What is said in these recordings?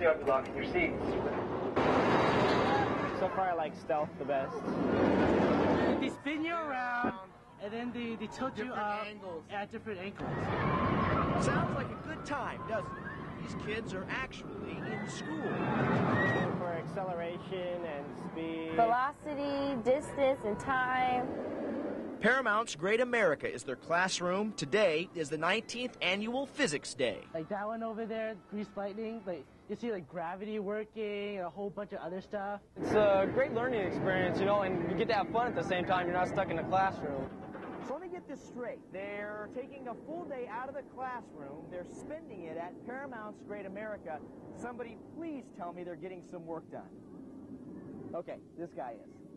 You'll be locking your seats. So far, I like stealth the best. They spin you around, and then they, they tilt you up angles. at different angles. Sounds like a good time, doesn't it? These kids are actually in school. For acceleration and speed. Velocity, distance, and time. Paramount's Great America is their classroom. Today is the 19th annual Physics Day. Like that one over there, Grease Lightning, like you see like gravity working and a whole bunch of other stuff. It's a great learning experience, you know, and you get to have fun at the same time. You're not stuck in a classroom. So let me get this straight. They're taking a full day out of the classroom. They're spending it at Paramount's Great America. Somebody please tell me they're getting some work done. Okay, this guy is.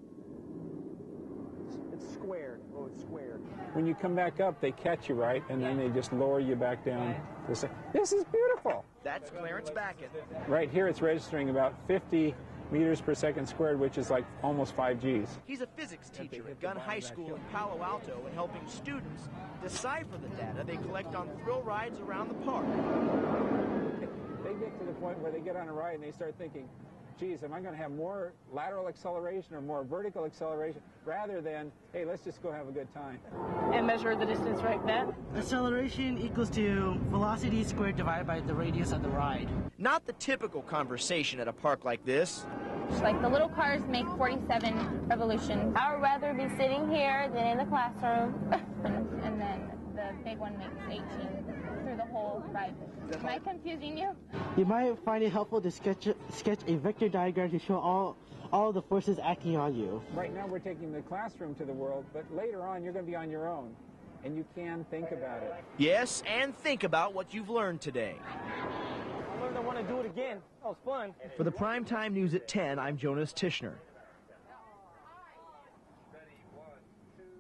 It's, it's squared. Oh, it's squared. When you come back up, they catch you right, and then they just lower you back down. This, this is beautiful. That's Clarence Bakken. Right here, it's registering about 50 meters per second squared, which is like almost 5 Gs. He's a physics teacher at Gunn High School in Palo Alto and helping students decipher the data they collect on thrill rides around the park. They get to the point where they get on a ride and they start thinking, geez, am I going to have more lateral acceleration or more vertical acceleration rather than, hey, let's just go have a good time. and measure the distance right then. Acceleration equals to velocity squared divided by the radius of the ride. Not the typical conversation at a park like this. Like the little cars make 47 revolutions. I would rather be sitting here than in the classroom. and then the big one makes 18 through the whole ride. Am I confusing you? You might find it helpful to sketch sketch a vector diagram to show all all the forces acting on you. Right now, we're taking the classroom to the world, but later on, you're going to be on your own, and you can think about it. Yes, and think about what you've learned today. I learned I want to do it again. That was fun. For the Primetime News at 10, I'm Jonas Tishner.